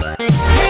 Bye.